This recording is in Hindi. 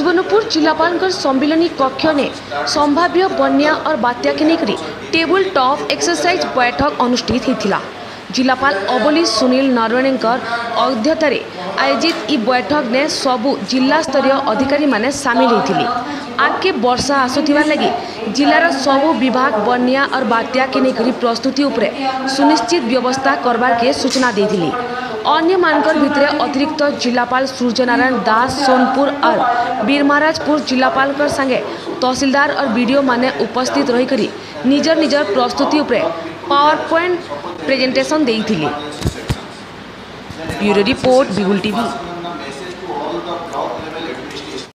सुवर्णपुर जिलापाल सम्मिलनी कक्ष ने संभाव्य बन्या और बात्या के लेकर टेबल टॉप एक्सरसाइज बैठक अनुष्ठित होता जिलापाल अबली सुनील नारायण अध्यक्षत आयोजित इ बैठक ने सबु जिला स्तरीय अधिकारी सामिल होते आगे वर्षा आसुथिबार लगी जिलार सबु विभाग बन्या और बात्या के लेकर प्रस्तुति उपरे सुनिश्चित व्यवस्था करबार के सूचना देथिले मानकर भितरे अतिरिक्त जिलापाल सूर्यनारायण दास, सोनपुर और बीरमहाराजपुर जिलापाल संगे तहसीलदार और वीडियो माने उपस्थित रही करी निजर निजर प्रस्तुति power point presentation देइथिले। Bureau report, Bigul TV.